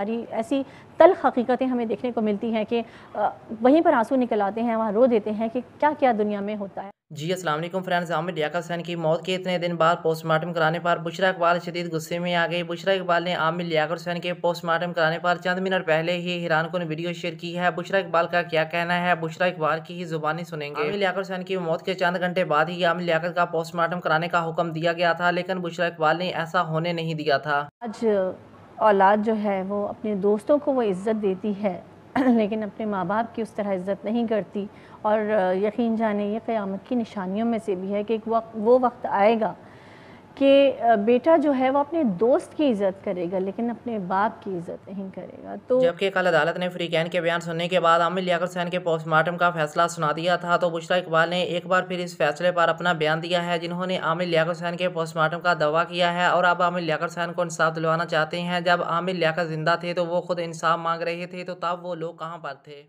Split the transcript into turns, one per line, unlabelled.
सारी ऐसी तल हकीकतें हमें देखने को मिलती हैं कि वहीं पर आँसू निकल आते हैं वहाँ रो देते हैं कि क्या क्या दुनिया में होता है।
जी वालेकुम फ्रेंड्स आमिर लियाकत हुसैन की मौत के इतने दिन बाद पोस्टमार्टम कराने पर बुशरा इकबाल शदीद गुस्से में आ गई बुशरा इकबाल ने आमिर लियाकत हुसैन के पोस्टमार्टम कराने पर चंद मिनट पहले ही हिरान को वीडियो शेयर की है। बुशरा इकबाल का क्या कहना है? बुशरा इकबाल की ही जुबानी सुनेंगे। आमिर लियाकत हुसैन की मौत के चंद घंटे बाद ही आमिर लियाकत का पोस्टमार्टम कराने का हुक्म दिया गया था लेकिन बुशरा इकबाल ने ऐसा होने नहीं दिया था।
आज औलाद जो है वो अपने दोस्तों को वो इज़्ज़त देती है, लेकिन अपने माँ बाप की उस तरह इज़्ज़त नहीं करती। और यकीन जाने ये क़यामत की निशानियों में से भी है कि एक वक्त, वो वक्त आएगा कि बेटा जो है वो अपने दोस्त की इज़्ज़त करेगा, लेकिन अपने बाप की इज़्ज़त नहीं करेगा। तो
जबकि कल अदालत ने फ्रीकैन के बयान सुनने के बाद आमिर लियाकत हुसैन के पोस्टमार्टम का फैसला सुना दिया था। तो बुशरा इकबाल ने एक बार फिर इस फैसले पर अपना बयान दिया है, जिन्होंने आमिर लियाकत हुसैन के पोस्टमार्टम का दावा किया है। और अब आमिर लियाकत हुसैन को इंसाफ दिलवाना चाहते हैं। जब आमिर लियाकत ज़िंदा थे तो वो खुद इंसाफ मांग रहे थे तो तब वो लोग कहाँ पर थे?